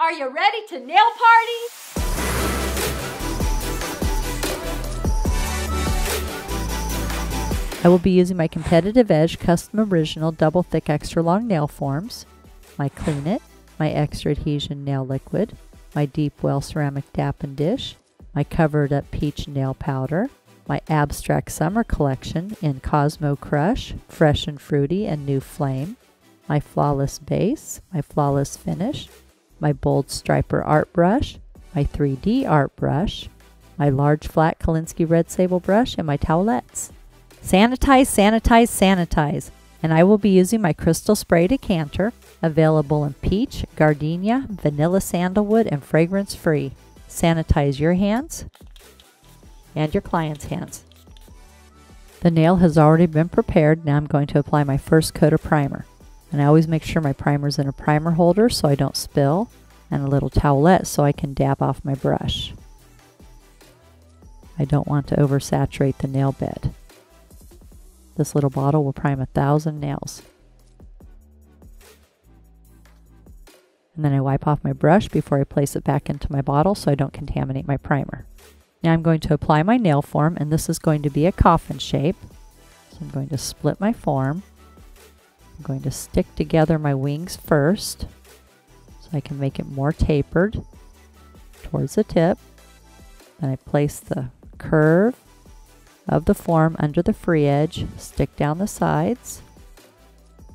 Are you ready to nail party? I will be using my Competitive Edge Custom Original Double Thick Extra Long Nail Forms, my Clean It, my Extra Adhesion Nail Liquid, my Deep Well Ceramic Dap Dish, my Covered Up Peach Nail Powder, my Abstract Summer Collection in Cosmo Crush, Fresh and Fruity, and New Flame, my Flawless Base, my Flawless Finish, my Bold Striper Art Brush, my 3D Art Brush, my large flat Kolinsky Red Sable Brush, and my towelettes. Sanitize, sanitize, sanitize. And I will be using my Crystal Spray Decanter, available in peach, gardenia, vanilla sandalwood, and fragrance free. Sanitize your hands and your client's hands. The nail has already been prepared. Now I'm going to apply my first coat of primer. And I always make sure my primer's in a primer holder so I don't spill, and a little towelette so I can dab off my brush. I don't want to oversaturate the nail bed. This little bottle will prime a thousand nails. And then I wipe off my brush before I place it back into my bottle so I don't contaminate my primer. Now I'm going to apply my nail form and this is going to be a coffin shape. So I'm going to split my form. I'm going to stick together my wings first so I can make it more tapered towards the tip. Then I place the curve of the form under the free edge, stick down the sides,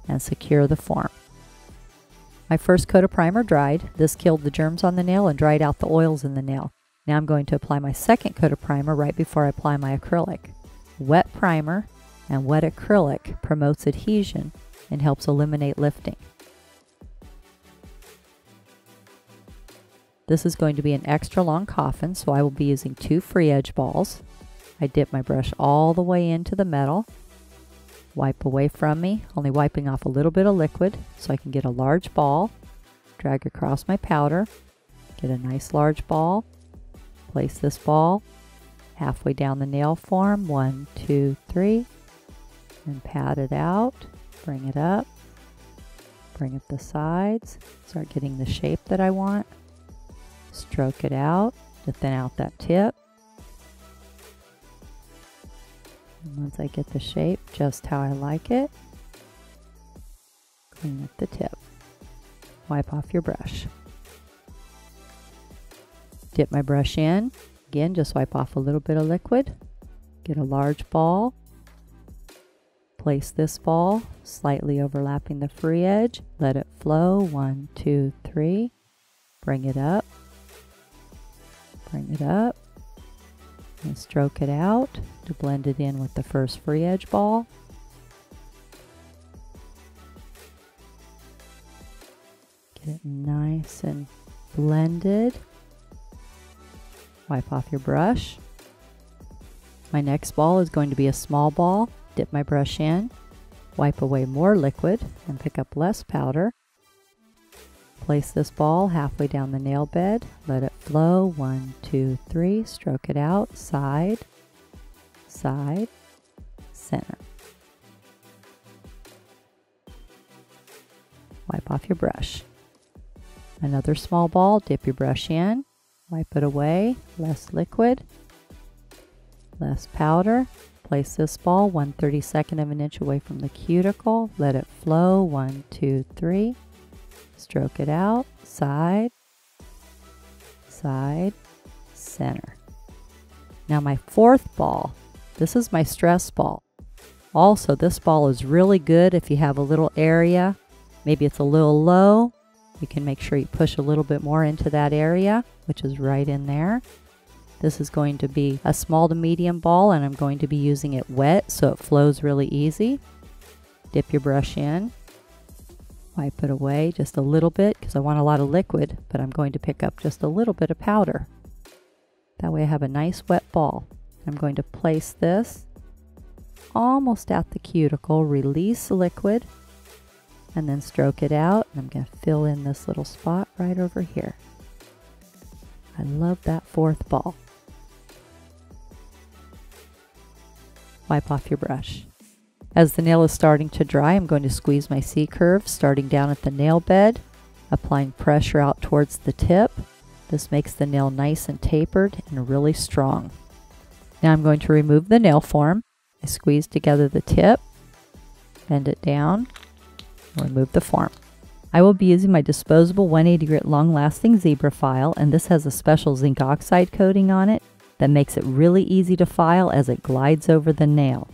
and secure the form. My first coat of primer dried. This killed the germs on the nail and dried out the oils in the nail. Now I'm going to apply my second coat of primer right before I apply my acrylic. Wet primer and wet acrylic promotes adhesion and helps eliminate lifting. This is going to be an extra long coffin, so I will be using two free edge balls. I dip my brush all the way into the metal, wipe away from me, only wiping off a little bit of liquid so I can get a large ball, drag across my powder, get a nice large ball, place this ball halfway down the nail form, one, two, three, and pat it out, bring it up, bring up the sides, start getting the shape that I want, stroke it out to thin out that tip, And once I get the shape just how I like it, clean up the tip. Wipe off your brush. Dip my brush in. Again, just wipe off a little bit of liquid. Get a large ball. Place this ball slightly overlapping the free edge. Let it flow. One, two, three. Bring it up. Bring it up and stroke it out to blend it in with the first free edge ball. Get it nice and blended. Wipe off your brush. My next ball is going to be a small ball. Dip my brush in, wipe away more liquid, and pick up less powder. Place this ball halfway down the nail bed. Let it flow. One, two, three. Stroke it out. Side, side, center. Wipe off your brush. Another small ball. Dip your brush in. Wipe it away. Less liquid. Less powder. Place this ball 1 32nd of an inch away from the cuticle. Let it flow. One, two, three. Stroke it out, side, side, center. Now my fourth ball, this is my stress ball. Also, this ball is really good if you have a little area. Maybe it's a little low. You can make sure you push a little bit more into that area, which is right in there. This is going to be a small to medium ball and I'm going to be using it wet so it flows really easy. Dip your brush in Wipe it away just a little bit because I want a lot of liquid, but I'm going to pick up just a little bit of powder. That way I have a nice wet ball. I'm going to place this almost at the cuticle, release liquid, and then stroke it out. And I'm going to fill in this little spot right over here. I love that fourth ball. Wipe off your brush. As the nail is starting to dry, I'm going to squeeze my C-curve starting down at the nail bed applying pressure out towards the tip. This makes the nail nice and tapered and really strong. Now I'm going to remove the nail form. I squeeze together the tip, bend it down, remove the form. I will be using my disposable 180 grit long lasting zebra file and this has a special zinc oxide coating on it that makes it really easy to file as it glides over the nail.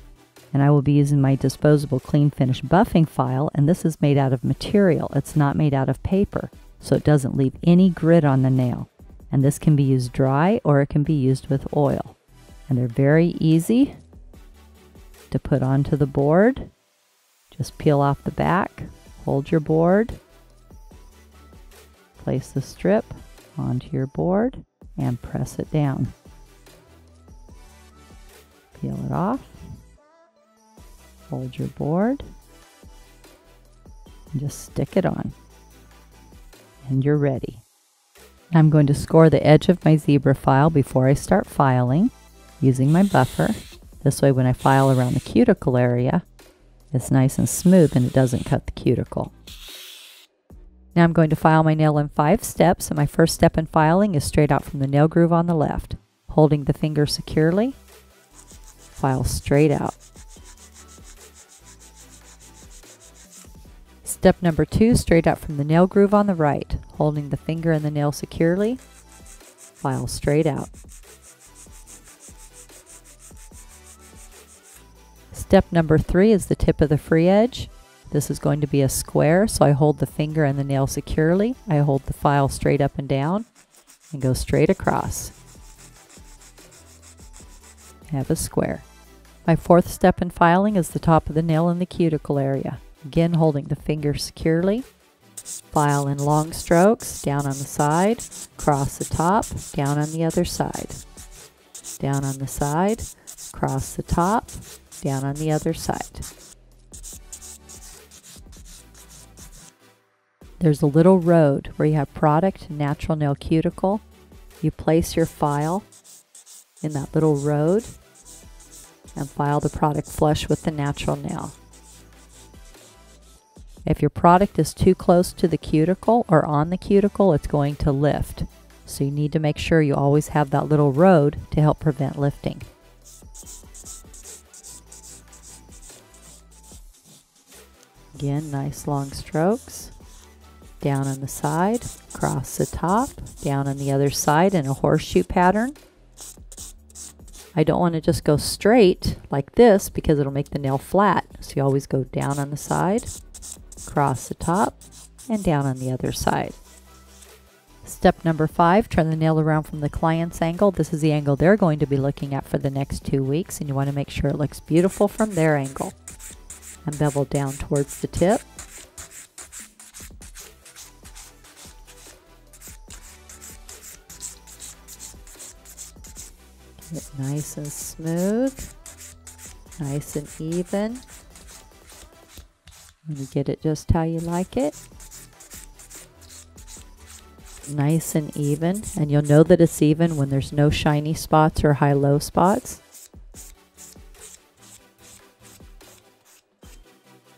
And I will be using my disposable clean finish buffing file and this is made out of material. It's not made out of paper, so it doesn't leave any grit on the nail. And this can be used dry or it can be used with oil. And they're very easy to put onto the board. Just peel off the back, hold your board, place the strip onto your board and press it down. Peel it off, hold your board, and just stick it on. And you're ready. I'm going to score the edge of my zebra file before I start filing using my buffer. This way when I file around the cuticle area, it's nice and smooth and it doesn't cut the cuticle. Now I'm going to file my nail in five steps and my first step in filing is straight out from the nail groove on the left. Holding the finger securely, file straight out. Step number two, straight out from the nail groove on the right. Holding the finger and the nail securely, file straight out. Step number three is the tip of the free edge. This is going to be a square, so I hold the finger and the nail securely. I hold the file straight up and down and go straight across. Have a square. My fourth step in filing is the top of the nail in the cuticle area. Again, holding the finger securely. File in long strokes, down on the side, across the top, down on the other side. Down on the side, across the top, down on the other side. There's a little road where you have product natural nail cuticle. You place your file in that little road and file the product flush with the natural nail. If your product is too close to the cuticle or on the cuticle, it's going to lift. So you need to make sure you always have that little road to help prevent lifting. Again, nice long strokes. Down on the side, across the top, down on the other side in a horseshoe pattern. I don't want to just go straight like this because it'll make the nail flat. So you always go down on the side, across the top, and down on the other side. Step number five, turn the nail around from the client's angle. This is the angle they're going to be looking at for the next two weeks, and you want to make sure it looks beautiful from their angle and bevel down towards the tip. Nice and smooth, nice and even. And you get it just how you like it. Nice and even, and you'll know that it's even when there's no shiny spots or high-low spots.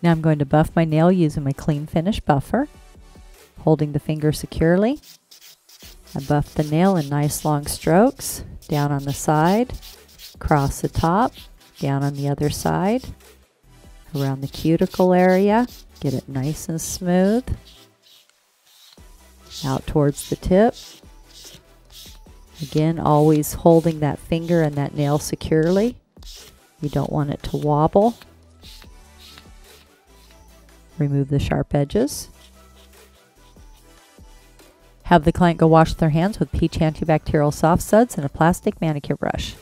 Now I'm going to buff my nail using my clean finish buffer, holding the finger securely. I buff the nail in nice long strokes, down on the side, across the top, down on the other side, around the cuticle area, get it nice and smooth, out towards the tip. Again, always holding that finger and that nail securely. You don't want it to wobble. Remove the sharp edges. Have the client go wash their hands with peach antibacterial soft suds and a plastic manicure brush.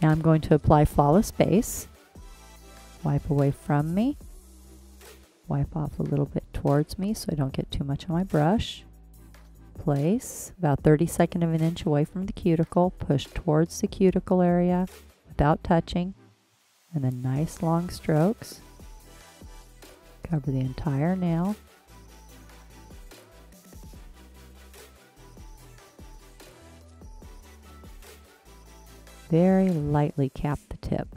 Now I'm going to apply Flawless Base. Wipe away from me. Wipe off a little bit towards me so I don't get too much on my brush. Place about 32nd of an inch away from the cuticle. Push towards the cuticle area without touching. And then nice long strokes. Cover the entire nail. Very lightly cap the tip.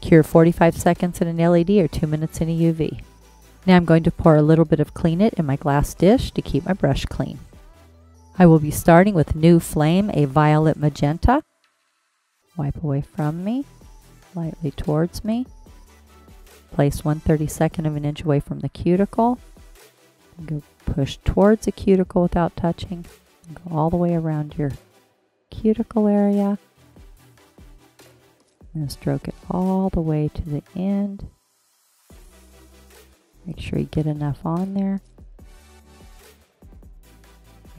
Cure 45 seconds in an LED or 2 minutes in a UV. Now I'm going to pour a little bit of Clean It in my glass dish to keep my brush clean. I will be starting with New Flame, a violet magenta. Wipe away from me, lightly towards me. Place 1 32nd of an inch away from the cuticle. Go push towards the cuticle without touching. Go all the way around your cuticle area. And stroke it all the way to the end. Make sure you get enough on there.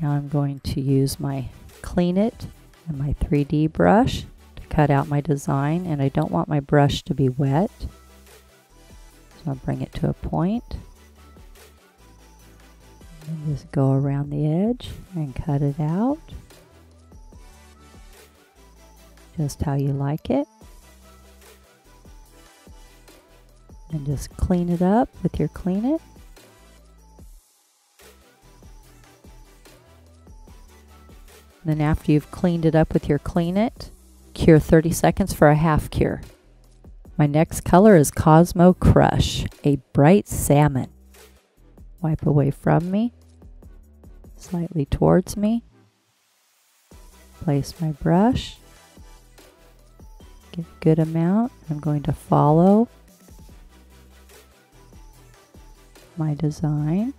Now I'm going to use my Clean It and my 3D brush to cut out my design and I don't want my brush to be wet. So I'll bring it to a point. And just go around the edge and cut it out. Just how you like it. And just clean it up with your Clean It. Then after you've cleaned it up with your Clean It, cure 30 seconds for a half cure. My next color is Cosmo Crush, a bright salmon. Wipe away from me, slightly towards me. Place my brush. Get a good amount. I'm going to follow my design.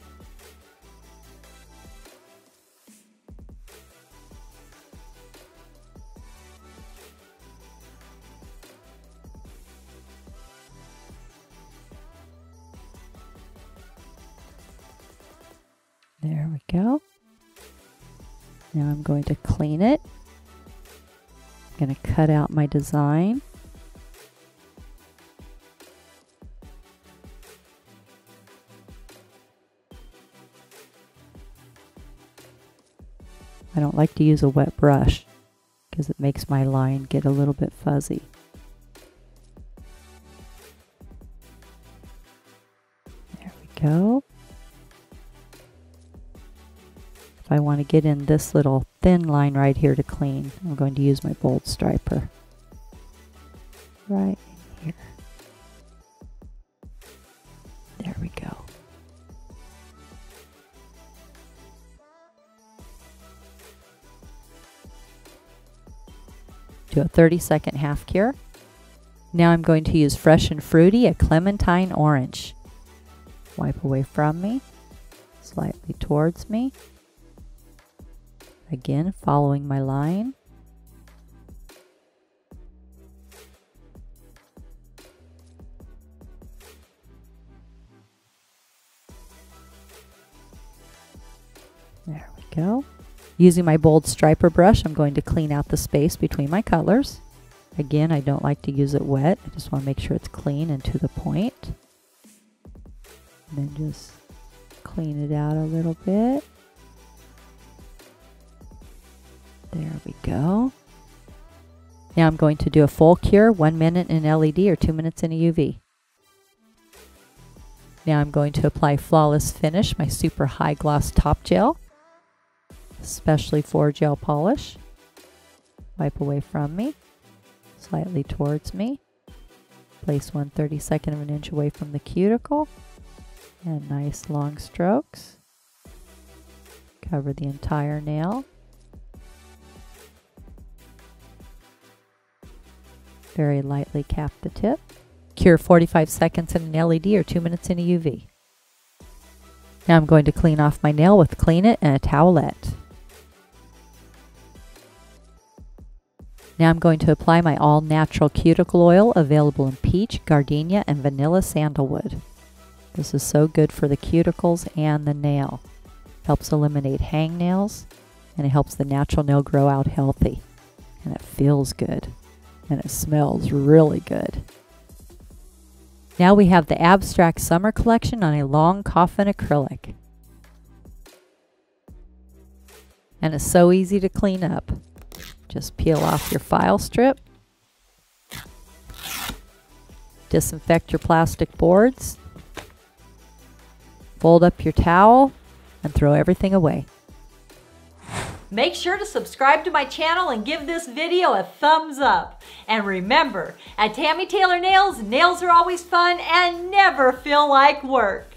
There we go. Now I'm going to clean it. I'm going to cut out my design. I don't like to use a wet brush because it makes my line get a little bit fuzzy. There we go. If I want to get in this little thin line right here to clean, I'm going to use my bold striper. Right here. Do a 30 second half cure. Now I'm going to use Fresh and Fruity, a clementine orange. Wipe away from me, slightly towards me. Again, following my line. There we go. Using my bold striper brush, I'm going to clean out the space between my colors. Again, I don't like to use it wet. I just want to make sure it's clean and to the point. And then just clean it out a little bit. There we go. Now I'm going to do a full cure, one minute in LED or two minutes in a UV. Now I'm going to apply Flawless Finish, my super high gloss top gel, especially for gel polish. Wipe away from me, slightly towards me. Place one 32nd of an inch away from the cuticle. And nice long strokes. Cover the entire nail. Very lightly cap the tip. Cure 45 seconds in an LED or 2 minutes in a UV. Now I'm going to clean off my nail with Clean It and a towelette. Now I'm going to apply my all natural cuticle oil available in peach, gardenia, and vanilla sandalwood. This is so good for the cuticles and the nail. Helps eliminate hangnails and it helps the natural nail grow out healthy. And it feels good and it smells really good. Now we have the Abstract Summer Collection on a long coffin acrylic. And it's so easy to clean up. Just peel off your file strip. Disinfect your plastic boards. Fold up your towel and throw everything away. Make sure to subscribe to my channel and give this video a thumbs up. And remember, at Tammy Taylor Nails, nails are always fun and never feel like work.